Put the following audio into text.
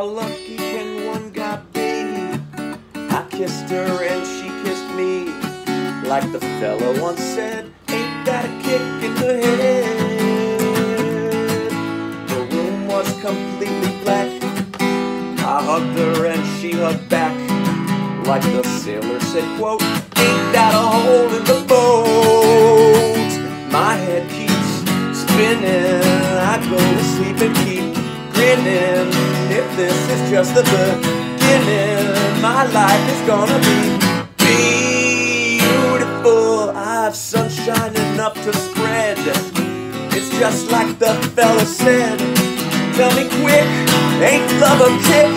how lucky can one guy be? I kissed her and she kissed me. Like the fella once said, ain't that a kick in the head? The room was completely black. I hugged her and she hugged back. Like the sailor said, quote, ain't that a hole in the boat? My head keeps spinning. I go to sleep and keep if this is just the beginning, my life is gonna be beautiful. I've sunshine enough to spread. It's just like the fella said. Tell me quick, ain't love a kick?